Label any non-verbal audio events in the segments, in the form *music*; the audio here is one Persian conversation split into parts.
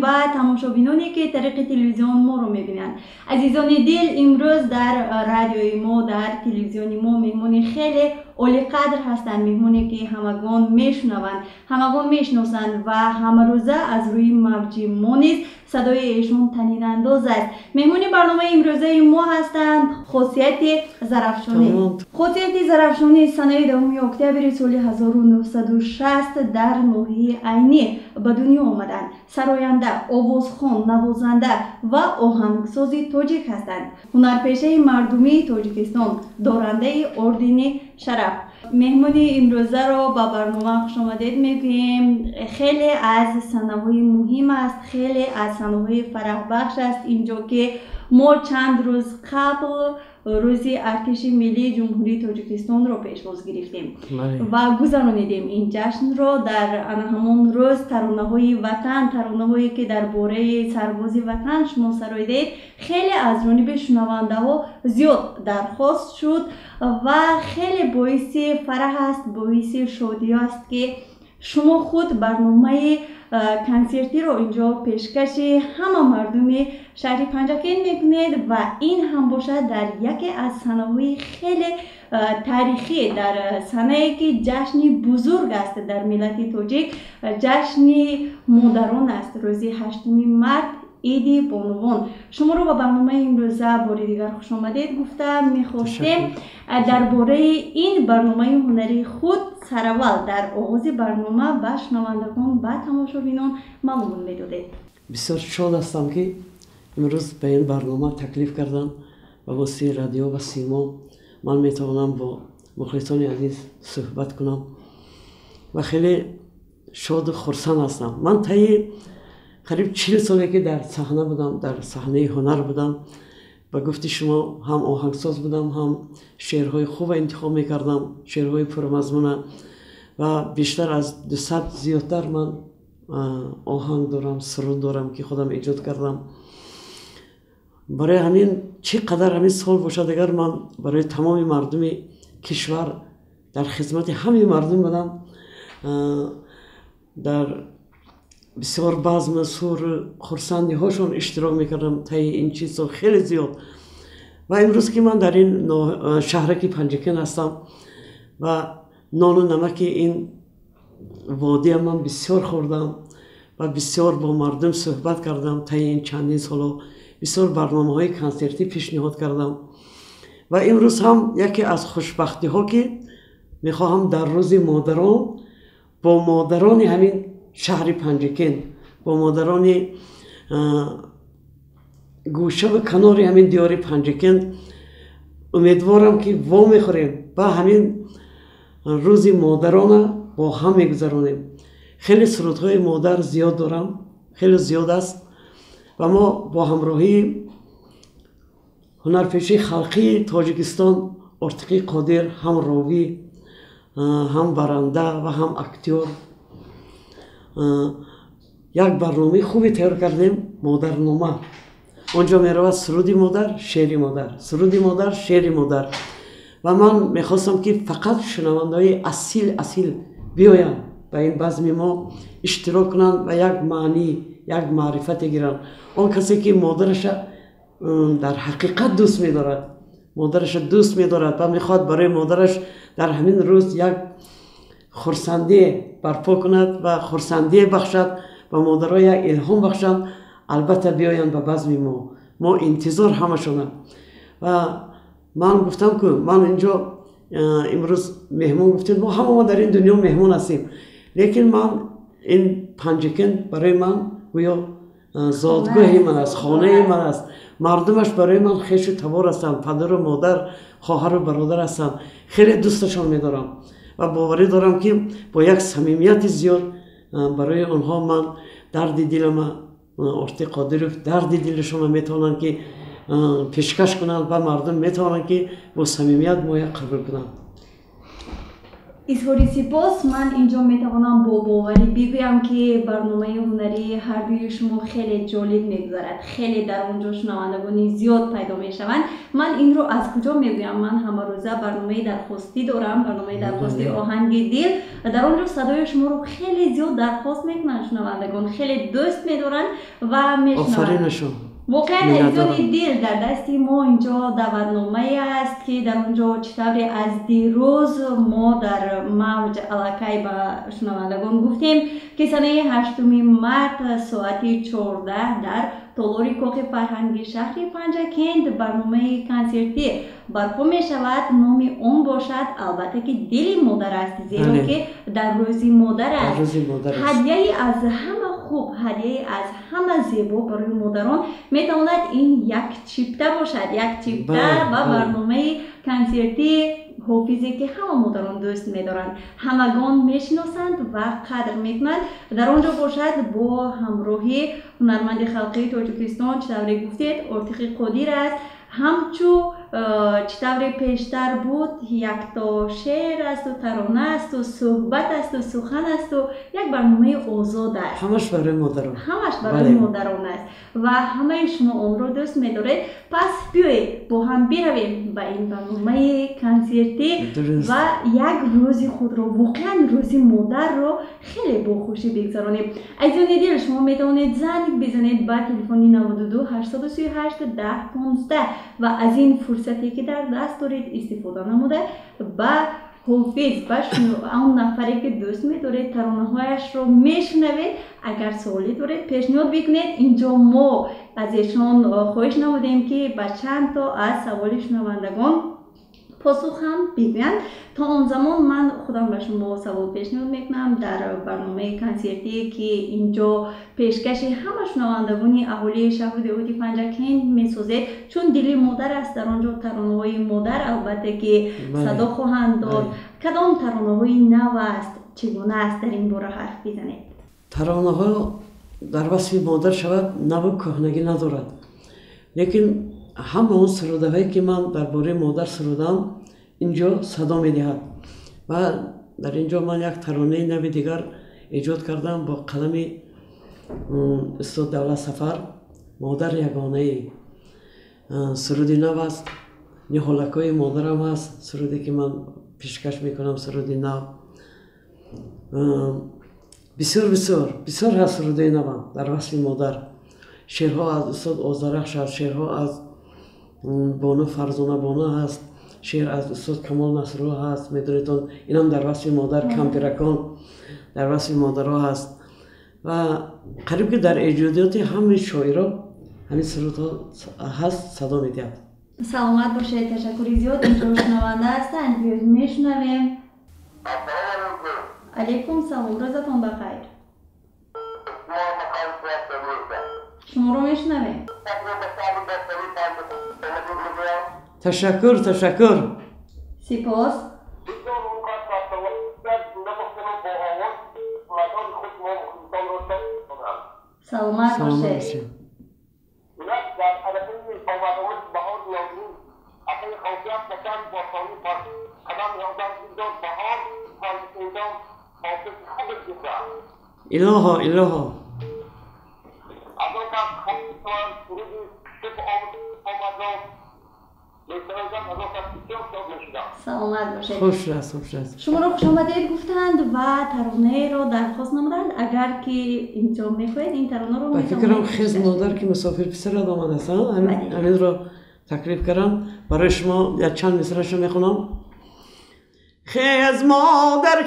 با و تماشابینانی که طریق تلویزیون ما رو می‌بینند عزیزان دل امروز در رادیوی ما در تلویزیون ما میمونی خیلی عالی олиқадр ҳастанд. Меҳмоне ки ҳамагон мешунаванд. Ҳамагон мешиносанд ва ҳамарӯза аз рӯи мавҷи мо низ садои эшон танидандоз аст. Меҳмони барномаи имрӯзаи мо ҳастанд хосияти зарафшонӣ хосияти зарафшонӣ санаи давуми октябри соли 1960 дар ноҳияи айнӣ ба дунё омаданд. Сароянда овозхон навозанда ва оҳангсози тоҷик ҳастанд. Ҳунарпешаи мардумии тоҷикистон дорандаи ордени шараф مهمونی امروز رو با برنامه خوش آمدید می‌گویم خیلی از سنوهای مهم است خیلی از سنوهای فرح بخش است. اینجا که ما چند روز قبل рӯзи артиши миллии ҷумҳурии тоҷикистонро пешвоз гирифтем. Ва гузаронидем ин ҷашнро дар ана ҳамон рӯз таронаҳои ватан таронаҳое ки дар бораи сарбози ватан шумо сароидед хеле аз ҷониби шунавандаҳо зиёд дархост шуд ва хеле боиси фараҳ аст боиси шодиё аст ки шумо худ барномаи کنسرتی رو اینجا پیشکش همه مردم شهر پنجکین می‌کنید و این هم باشد در یکی از سنوی خیلی تاریخی در سنه که جشنی بزرگ است در ملت توجیک جشنی مدرون است روزی هشتمی مرد. ایدی بانوان شما رو به برنامه امروزه باری دیگر خوش آمدید. گفته می‌خواستیم درباره این برنامه هنری خود سرول در آغاز برنامه به شنوندگان به تماشابینان معلوم می‌دادید بسیار شاد هستم که امروز به این برنامه تکلیف کردم و با سی رادیو و سیما من می‌توانم با مخلصان عزیز صحبت کنم و خیلی شاد و خرسند هستم. من تایی қариб чил соле ки дар саҳна будам дар саҳнаи ҳунар будам. Ба гуфти шумо ҳам оҳангсоз будам ҳам шеърҳои хуб интихоб мекардам шеърҳои пурмазмуна. Ва бештар аз дусад зиёдтар ман оҳанг дорам суруд дорам ки худам эҷод кардам. Барои ҳамин чӣ қадар ҳамин сол бошад агар ман барои тамоми мардуми кишвар дар хизмати ҳамаи мардум будам дар бисёр базму суру хурсандиҳошон иштирок мекардам таи ин чизҳо хеле зиёд. Ва имрӯз ки ман дар ин шаҳраки панҷакен ҳастам ва нону намаки ин водия ман бисёр хӯрдам ва бисёр бо мардум суҳбат кардам таи ин чандин соло бисёр барномаҳои консертӣ пешниҳод кардам. Ва имрӯз ҳам яке аз хушбахтиҳо ки мехоҳам дар рӯзи модарон бо модарони ҳамин шаҳри панҷакен бо модарони гӯшаву канори ҳамин диёри панҷакен умедворам ки вомехӯрем ба ҳамин рӯзи модарона бо ҳам мегузаронем. Хеле сурудҳои модар зиёд дорам хеле зиёд аст. Ва мо бо ҳамроҳии ҳунарпешии халқии тоҷикистон ортиқи қодир ҳам ровӣ ҳам баранда ва ҳам актёр یک برنامه خوبی تیار کردیم مادر نامه اونجا می‌رود سرودی مادر شعری مادر. سرودی مادر شعری مادر. و من می‌خواستم که فقط شنوانده های اصیل اصیل بیاین و این بزم ما اشتراک کنند و یک معنی یک معرفت گیرن. آن کسی که مادرش در حقیقت دوست میدارد. مادرش دوست میدارد و می‌خواد برای مادرش در همین روز یک хурсандие барпо кунад ва хурсандие бахшад ба модарҳо як илҳом бахшанд. Албатта биёянд ба базми мо. Мо интизор ҳамашонам. Ва ман гуфтам ку ман инҷо имрӯз меҳмон гуфтед мо ҳама мо дар ин дунё меҳмон ҳастем. Лекин ман ин панҷакен барои ман гӯё зодгоҳи ман аст хонаи ман аст. Мардумаш барои ман хешу табор ҳастанд падару модар хоҳару бародар ҳастанд хеле дӯсташон медорам و باوری دارم که با یک صمیمیت زیاد برای آنها من درد دلم ارتقا درفت درد دلشون می‌تونن که پیشکش کنند و مردم می‌تونن که با صمیمیت ما یک قبول کنند. изҳори сипос ман инҷо метавонам бо боварӣ бигӯям ки барномаи ҳунарӣ ҳардуи шумо хеле ҷолиб мегузарад хеле дар он ҷо шунавандагони зиёд пайдо мешаванд ман инро аз куҷо мегӯям ман ҳамарӯза барномаи дархостӣ дорам барномаи дархости оҳанги дил дар он ҷо садои шуморо хеле зиёд дархост мекунанд шунавандагон хеле дӯст медоранд ва мешунаванд واقعا هیجان دل در دست ما اینجا دعوتنامه است که در اونجا چطوری از دیروز ما در موج علاقه به شنوندگان گفتیم که سنه هشتمی مرد ساعت 14 در толори коғи фарҳанги шаҳри панҷакент барномаи консертӣ барпо мешавад. Номи он бошад. Албатта ки дили модар аст зеро ки дар рӯзи модар аст. Ҳадияи аз ҳама хуб ҳадияи аз ҳама зебо барои модарон метавонад ин як чипта бошад. Як чипта ба барномаи консертӣ ҳофизе ки ҳама модарон дӯст медоранд. Ҳамагон мешиносанд ва қадр мекунанд. Дар он ҷо бошад бо ҳамроҳи ҳунарманди халқии тоҷикистон чӣ тавре гуфтед отиқи қодир аст. Ҳамчу чӣ тавре пештар буд якто шеър асту тарона асту суҳбат асту сухан асту як барномаи озод аст. Ҳамаш барои модарон ҳамаш барои модарон аст. Ва ҳамаи шумо онро дӯст медоред пас биёед бо ҳам биравем ба ин барномаи консертӣ ва як рӯзи худро воқеан рӯзи модарро хеле бохушӣ бигзаронем. Азизони дил шумо метавонед занг бизанед ба телефони 92 838 10 15 ва аз ин фурсате ки дар даст доред истифода намуда ба ҳофиз ба он нафаре ки дӯст медоред таронаҳояшро мешунавед агар суоле доред пешниҳод бикунед инҷо мо аз эшон хоҳиш намудем ки ба чандто аз саволи шунавандагон посух ҳам бигӯянд. То он замон ман худам ба шумо савол пешниҳод мекунам. Дар барномаи консертие ки инҷо пешкаши ҳама шунавандагони аҳолии шаҳру деҳоти панҷакент месозед чун дили модар аст дар он ҷо таронаҳои модар албатта ки садо хоҳанд дод. Кадом таронаҳои нав аст? Чӣ гуна аст дар ин бора ҳарф бизанед? Таронаҳо дар васфи модар шавад наву кӯҳнагӣ надорад. Лекин ҳама он сурудаҳое ки ман дар бораи модар сурудам инҷо садо медиҳад ва дар ин ҷо ман як таронаи нави дигар эҷод кардам бо қалами устод давлат сафар модар ягонаи суруди нав аст ниҳолакҳои модарам ҳаст суруде ки ман пешкаш мекунам суруди нав бисёр бисёр бисёр ҳаст сурудаи навам дар васли модар шеърҳо аз устод озарахш аст шеърҳо аз боно фарзона боно ҳаст шеър аз устод камол насрулло ҳаст медонед он инам дар васфи модар кампиракон дар васфи модарҳо ҳаст ва қариб ки дар эҷодиёти ҳамаи шоиро ҳамин сурудҳо ҳаст садо медиҳад саломат бошед ташаккури зиёд инҷо шунаванда ҳастанд биёед мешунавем алайкум салом рӯзатон бахайр шуморо мешунавем تشکر تشکر. سپاس. سلامت باشید. الها الها ташаккур ташаккур сипос саломат бошед илоҳо илоҳо саломат бошед хуш аст хуш аст шуморо хушомадед гуфтанд ва таронаеро дархост намуданд агар ки инҷо мехоҳед ин таронаро ба фикрам хез модар ки мусофир писарад омадааст ҳаминро таклиф кардам барои шумо як чанд мисраашо мехонам хез модар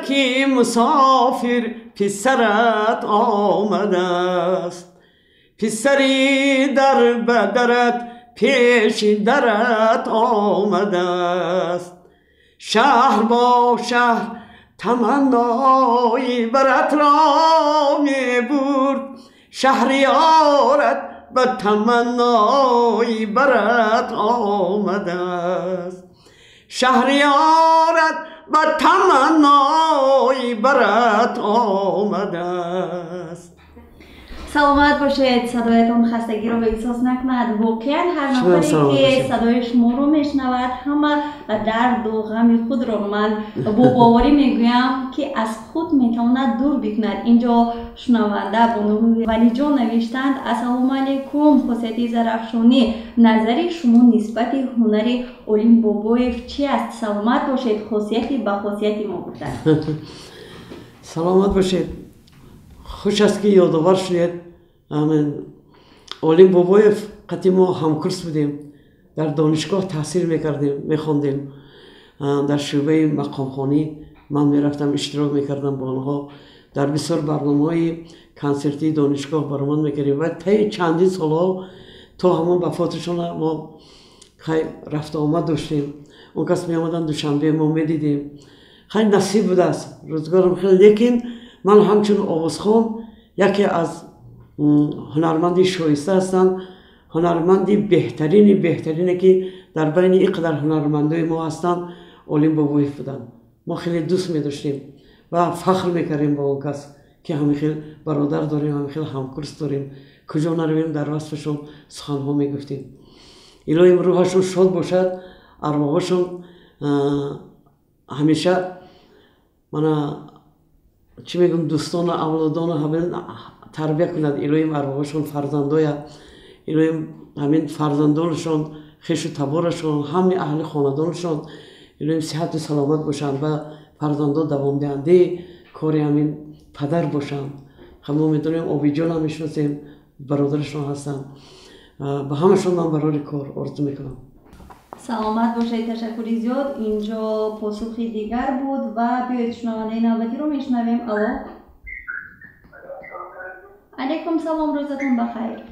پسری در بدرت پیش درت آمده است. شهر با شهر تمنای برت را می برد. شهریارت به تمنای برت آمده است. شهریارت به تمنای برت آمده است. Саломат бошед садоятон хастагиро эҳсос накунад. Воқеан ҳар нафаре ки садои шуморо мешунавад ҳама дарду ғами худро ман бо боварӣ мегӯям ки аз худ метавонад дур бикунад. Инҷо шунаванда бо номи валиҷон навиштанд. Ассалому алайкум хосияти зарафшонӣ назари шумо нисбати ҳунари олим бобоев чи аст? Саломат бошед хосияти ба хосияти мо гуфтанд *laughs* саломат бошед хуш аст ки ёдовар шудед олим бобоев қати мо ҳамкурс будем. Дар донишгоҳ таҳсил мекардем мехондем. Дар шӯъбаи мақомхонӣ ман мерафтам иштирок мекардам бо онҳо. Дар бисёр барномаҳои консертии донишгоҳ баромад мекардем. Ва таи чандин солҳо то ҳамон вафоташон мо хай рафту омад доштем. Он кас меомадан душанбе мо медидем. Хай насиб будааст. Рӯзгорам хел лекин من همچون آوازخان یکی از هنرمندی شویسته هستند هنرمندی بهترینی بهترینی که در بین اینقدر هنرمندای ما اولیم با بابایی بودن. ما خیلی دوست می داشتیم و فخر می‌کردیم با اون کس که همیخیل برادر داریم همیخیل همکرس داریم. کجا نرویم؟ در وصفشون سخنها می‌گفتیم. ایلویم روحشون شاد باشد ارواحشون همیشه من چی بگم دوستان و اولادان و همین تربیه کند ایلویم اربابشون فرزندای ایلویم همین فرزندانشون خیش و تبارشون همه اهل خاندانشون ایلویم صحت و سلامت باشند و فرزندان دوام دهنده کاری همین پدر باشند همه می‌دونیم آبی جان هم می‌شناسیم برادرشون هستن به همشون من برای کار آرزو می‌کنم سلامت باشید تشکر زیاد. اینجا پاسخی دیگر بود و بیایید شنونده نوبتی رو میشنویم. الو؟ علیکم سلام روزتون بخیر.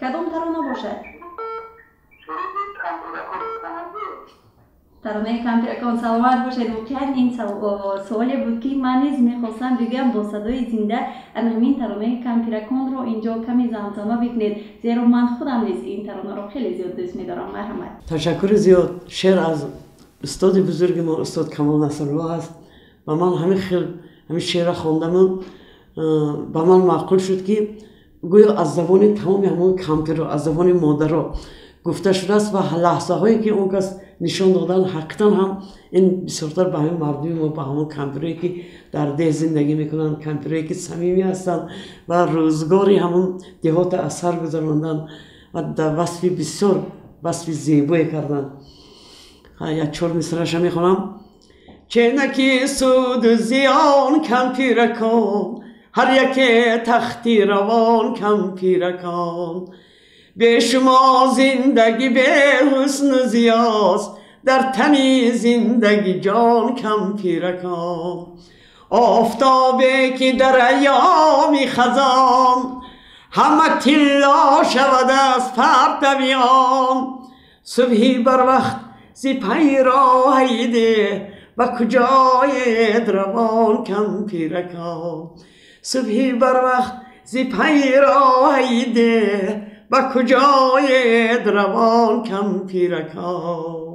کدام ترانه باشد فرامه کم سلامت باشید و چند این سوالی بود که من نیز می‌خواستم بگم با صدای زنده همین ترانه کم پیرکان رو اینجا کمی زمزمه بکنید. زیرا من خودم نیز این ترانه رو خیلی زیاد دوست میدارم. مرحمت. تشکر زیاد. شعر از استاد بزرگ ما استاد کمال نصرالله است و من همین خیلی همین شعر و من معقول شد که گویا از زبان تمام همون کمپیر از زبان مادر رو گفته شده است و لحظه هایی که اون کس نشان دادن حقیقتا هم این بسیارتر به همین مردمی ما به همون کمپیوتری که در ده زندگی می‌کنن کمپیوتری که صمیمی هستند و روزگاری همون دهات اثر گذراندن و در وصف بسیار وصف زیبایی کردن. یک چور مصرش می‌خونم. چه نکی سود و زیان کم پیرکان هر یک تختی روان کم پیرکان به شما زندگی به حسن زیاست در تنی زندگی جان کم پیرکان آفتابه که در ایامی خزان همه تلا شود از پرتویان صبحی بر وقت زی پیراهیده و کجای روان کم پیرکان صبحی بر وقت زی پیراهیده و کجای دروان کم پیرکان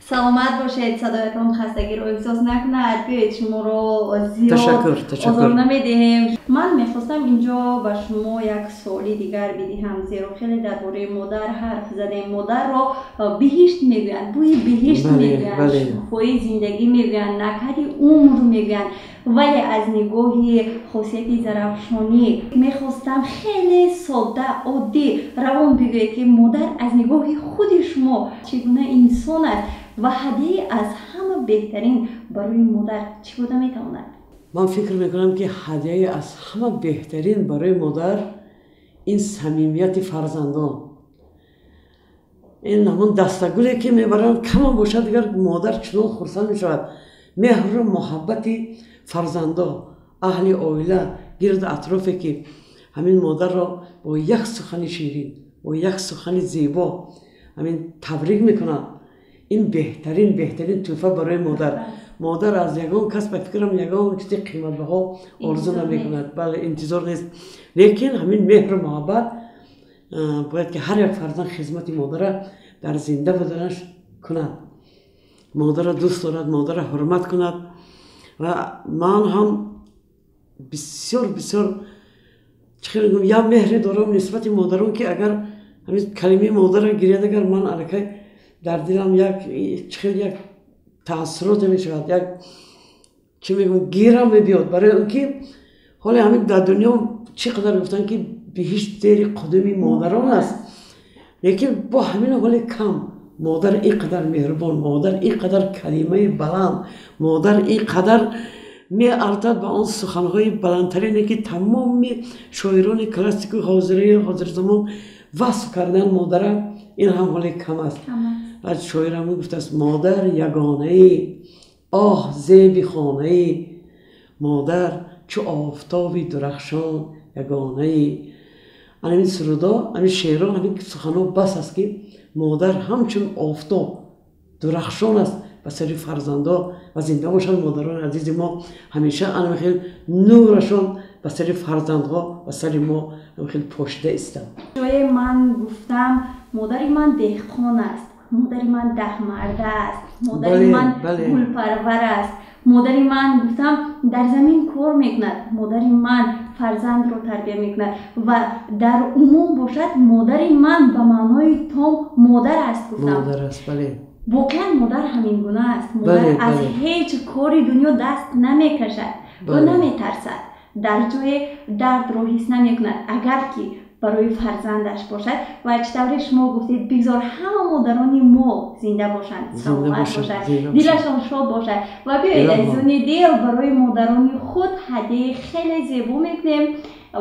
سلامت باشید صدایتون خستگی رو احساس نکند بیایید شما رو زیاد تشکر تشکر. نمی‌دهیم من می‌خواستم اینجا به شما یک سوالی دیگر بدهم زیرا خیلی درباره مادر حرف زدیم. مادر رو بهشت میگن بوی بهشت بله، میگن بله. خوی زندگی میگن نکدی عمر میگن ولی از نگاه خاصیت زرفشانی می‌خواستم خیلی ساده عادی روان بگوید که مادر از نگاه خود شما چگونه انسان است و هدیه از همه بهترین برای مادر چی بوده می‌تواند؟ من فکر می‌کنم که هدیه از همه بهترین برای مادر این صمیمیت فرزندان. این همون دستگلی که می‌برن کم باشد دیگر مادر چنان خرسان می‌شود. مهر و محبتی фарзандо аҳли оила гирду атрофе ки ҳамин модарро бо як сухани ширин бо як сухани зебо ҳамин табрик мекунад. Ин беҳтарин беҳтарин тӯҳфа барои модар. Модар аз ягон кас ба фикрам ягон чизи қиматбаҳо орзу намекунад. бале интизор нест. Лекин ҳамин меҳру муҳаббат бояд ки ҳар як фарзанд хизмати модара дар зинда буданаш кунад. Модара дӯст дорад модара ҳурмат кунад. و من هم بسیار بسیار چخیر یا مهر دارم نسبت مادرون که اگر همین کلمه مادر گیرید اگر من علاقه در دلم یک چخیر یک تاثرات می شود یک چی میگم گیرم بیاد برای اون حالا همین در دنیا چقدر گفتن که به هیچ زیر قدمی مادران است لیکن با همین حال کم модар и қадар меҳрубон модар и қадар калимаи баланд модар и қадар меардад ба он суханҳои баландтарине ки тамоми шоирони классику ҳозираи ҳозирзамон васф кардан модара ин ҳам ҳоли кам аст. Аз шоирамӯ гуфтааст модар ягонаӣ оҳ зеби хонаӣ модар чу офтоби дурахшон ягонаӣ همین سرودا همین شعرها همین سخنها بس است که مادر همچون آفتاب درخشان است و سری فرزندا و زنده باشند مادران عزیز ما همیشه انا خیلی نورشان و سری فرزندها و سری ما خیلی پشته استم جای من گفتم مادر من دهخان است مادر من ده مرده است مادر من. گل پرور است مادر فرزند رو تربیه می‌کند و در عموم باشد مادر من به معنای تام مادر است گفتم. مادر است بله. واقعا مادر همین گونه است. مادر بله، از بله. هیچ کاری دنیا دست نمی‌کشد و بله. نمیترسد. در جای درد رو حس نمی‌کند. اگر که барои фарзандаш бошад. Ва чӣ тавре шумо гуфтед бигзор ҳама модарони мо зинда бошанд. Саломат бошад дилашон шод бошад. Ва биёед аз зуни дил барои модарони худ ҳадияи хеле зебо мекунем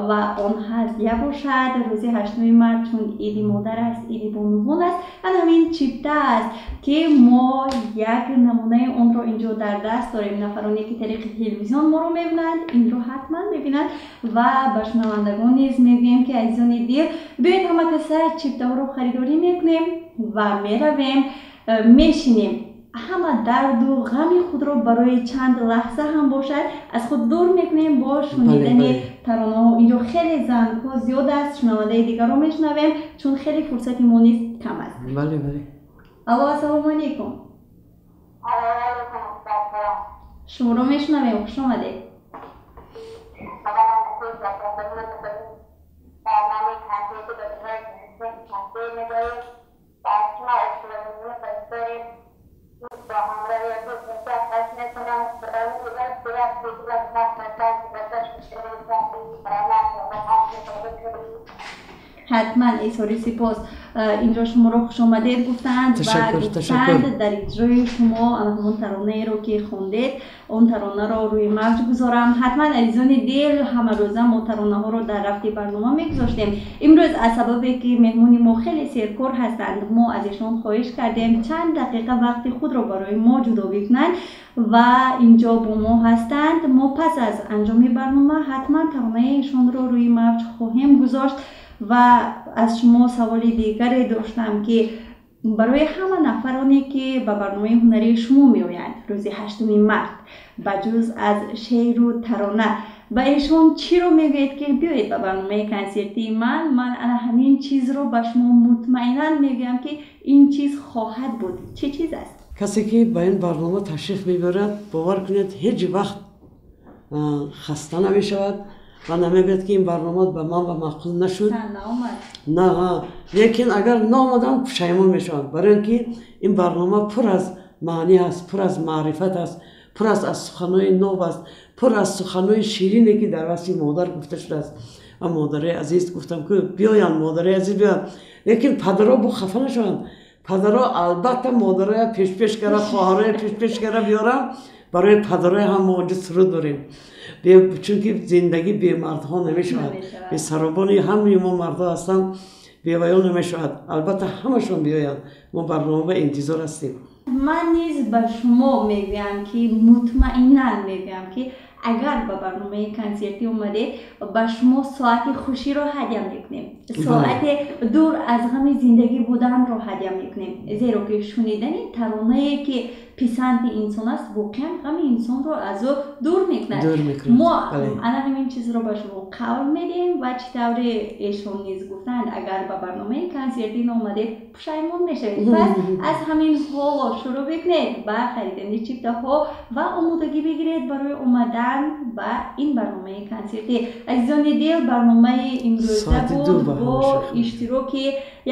ва он ҳадя бошад рӯзи ҳаштуми март чун иди модар аст иди бонувон аст. Ан ҳамин чипта аст ки мо як намунаи онро инҷо дар даст дорем. Нафароне ки тариқи телевизион моро мебинанд инро ҳатман мебинанд ва ба шунавандагон низ мегӯем ки азизони дил биёед ҳама каса чиптаҳоро харидорӣ мекунем ва меравем э, мешинем. همه درد و غم خود را برای چند لحظه هم باشد. از خود دور می‌کنیم. با شنیدن بله، بله. ترانه اینجا خیلی زن ها زیاد است. شنونده دیگر رو میشنویم. چون خیلی فرصت ما نیست کم است. بله بله. الو السلام علیکم. شما رو میشنویم. خوش آمده حتما ایساری سپاس اینجا ҳатман эсҳори сипос э, инҷо шуморо хушомадед гуфтанд ва гуфтанд дар иҷрои шумо ҳамон таронаеро ки хондед он таронаро рӯи мавҷ гузорам. Ҳатман азизони дил ҳамарӯза мо таронаҳоро дар рафти барнома мегузоштем. Имрӯз аз сабабе ки меҳмони мо хеле серкор ҳастанд мо аз эшон хоҳиш кардем чанд дақиқа вақти худро барои мо ҷудо бикунанд ва инҷо бо мо ҳастанд. Мо пас аз анҷоми барнома ҳатман таронаи эшонро рӯи мавҷ хоҳем гузошт. و از شما سوال دیگری داشتم که برای همه نفرانی که به برنامه هنری شما می آیند روز هشتم مرد بجز از شعر و ترانه و ایشون چی رو می‌گوید که بیایید به برنامه کنسرتی من من همین چیز رو به شما مطمئنا میگم که این چیز خواهد بود. چه چیز است؟ کسی که به این برنامه تشریف می‌برد باور کنید هیچ وقت خسته نمی شود و نمی‌گوید که این برنامه به من و معقول نشد نه لیکن اگر نامدن پشیمان می‌شوند برای اینکه این برنامه پر از معنی است پر از معرفت است پر از از سخنهای نو است پر از سخنهای شیرینی که در واسه مادر گفته شده است و مادر عزیز گفتم که بیاین مادر عزیز بیاین لیکن پدرها بو خفه نشوند پدرها البته مادرها پیش پیش کرده خواهرای پیش پیش کرده بیارم برای پدرای هم ما سرود داریم. چون که زندگی بی ها نمی شود به سرابانی همه ما مردا هستن بیایان نمی شود البته همشون بیاین ما برنامه به انتظار هستیم. من نیز به شما می‌گویم که مطمئنا می‌گویم که اگر به برنامه کنسرتی اومده به شما ساعت خوشی رو هدیه می‌کنیم. ساعت دور از غم زندگی بودن رو هدیه می‌کنیم. زیرا که شنیدن ترانه که پسند انسان است واقعا غم انسان رو از او دور می‌کنه ما بله. الان این چیز رو به شما қавл медиҳем ва чӣ тавре эшон низ гуфтанд агар ба барномаи консертӣ номадед пушаймон мешавед. Пас аз ҳамин ҳоло шурӯъ бикунед ба харидани чиптаҳо ва омодагӣ бигиред барои омадан ба ин барномаи консертӣ азизони дил барномаи имрӯза буд бо иштироки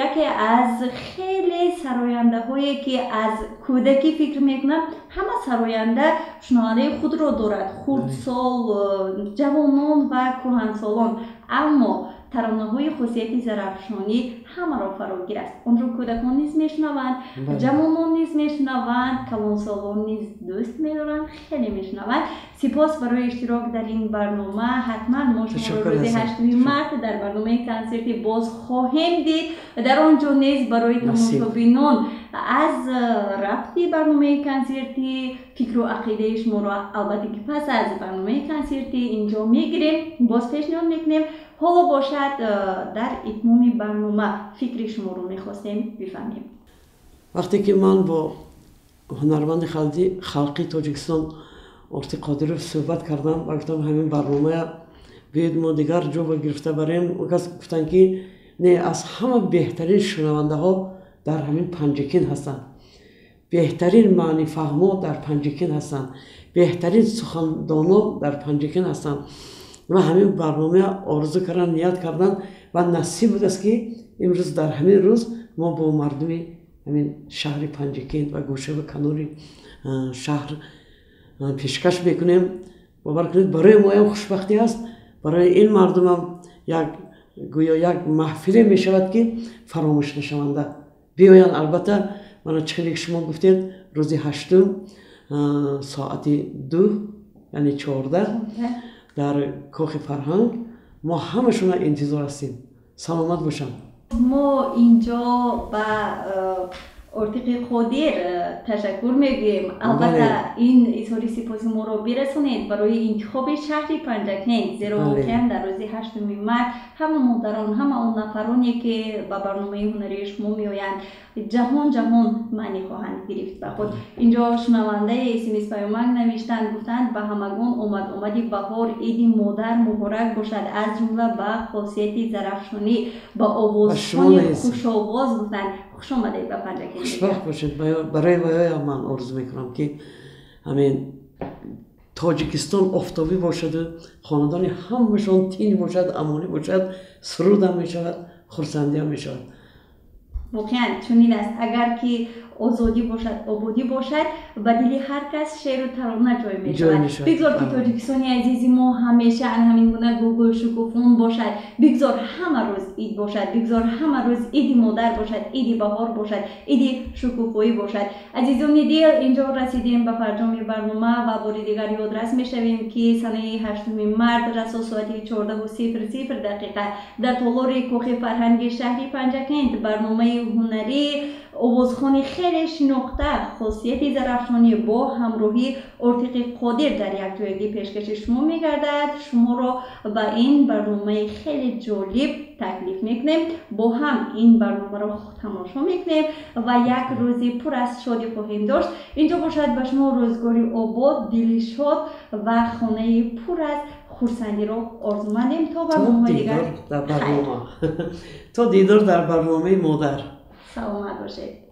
яке аз хеле сарояндаҳое ки аз кӯдакӣ фикр мекунам ҳама сароянда шунавандаи худро дорад. Хурдсол э, ҷавонон ва кӯҳан сомонсолон аммо таронаҳои хусусияти зарафшонӣ ҳамаро фарогир аст. Онро кӯдакон низ мешнаванд ҷавонон низ мешнаванд калонсолон низ дӯст медоранд хеле мешнаванд сипос барои иштирок дар ин барнома ҳатман мо шуморо рӯзи ҳаштуи март дар барномаи консерти боз хоҳем дид. Дар он ҷо низ барои тамошобинон аз э, рабти барномаи консерти фикру ақидаи шуморо албатта ки пас аз барномаи консерти инҷо мегирем боз пешниҳод мекунем. Ҳоло бошад э, дар итмоми барнома фикри шуморо мехостем бифаҳмем. Вақте ки ман бо ҳунарманди халқи тоҷикистон орти қодиров суҳбат кардам ва гуфтам ҳамин барномая биёед мо дигар ҷоба гирифта барем он кас гуфтанд ки не аз ҳама беҳтарин шунавандаҳо дар ҳамин панҷикин ҳастанд. Беҳтарин маънифаҳмо дар панҷикин ҳастанд. Беҳтарин сухандоно дар панҷикин ҳастанд ва ҳамин барнома орзу кардан ният кардан ва насиб будааст ки имрӯз дар ҳамин рӯз мо бо мардуми ҳамин шаҳри панҷикент ва гӯшаву канори шаҳр пешкаш мекунем. Бовар кунед барои моям хушбахтӣ аст. Барои ин мардумам як гӯё як маҳфиле мешавад ки фаромӯшнашаванда биёянд. Албатта мана чӣ хеле шумо гуфтед рӯзи ҳаштум соати ду яъне чордаҳ дар кохи фарҳанг. Мо ҳамашона интизор ҳастем. Саломат бошанд ما اینجا با ортиқи қодир э, ташаккур мегӯем. Албатта ин изҳори сипоси моро бирасонед. Барои интихоби шаҳри панҷакент зеро воқеан дар рӯзи ҳаштуми март ҳама модарон ҳама он нафароне ки ба барномаи ҳунарии шумо меоянд. Ҷаҳон ҷаҳон маънӣ хоҳанд гирифт ба худ инҷо шунавандаи смс паёмак навиштанд гуфтанд ба ҳамагон омад омади баҳор иди модар муборак бошад аз ҷумла ба хосияти зарафшонӣ ба овозхони хушовоз гуфтанд хушомадаи ба панҷаки хушбахт бошед. Барои ваёям ман орзу мекунам ки ҳамин тоҷикистон офтобӣ бошаду хонадони ҳамашон тинҷ бошад амонӣ бошад сурудам мешавад хурсандиам мешавад. واقعا چنین است. اگر که آزادی باشد آبادی باشد و دل هر کس شعر و ترانه جای می شود. بگذار که تاجیکستانی عزیزی ما همیشه همین گونه گوگل شکوفون باشد. بگذار همه روز اید باشد. بگذار همه روز اید مادر باشد اید بهار باشد اید شکوفایی باشد. عزیزان دل اینجا رسیدیم به فرجام برنامه و باری دیگر یادرس می شویم که سنه هشتم مرد رسا ساعتی 14 و 00 دقیقه در تالار کوخ فرهنگ شهری پنجکند برنامه هنری آوازخانی خیلی شناخته خاصیت درخشانی با همراهی ارتقی قادر در یک جایگی پیشکش شما میگردد. شما را به این برنامه خیلی جالب تکلیف می‌کنیم. با هم این برنامه را تماشا می‌کنیم و یک روزی پر از شادی خواهیم داشت. اینجا باشد به شما روزگاری آباد دلی شاد و خانه پر از خورسندی رو آرزومندیم تا برنامه دیگر. *laughs* تا دیدار در برنامه مادر. Saoma Roset. Pues, eh,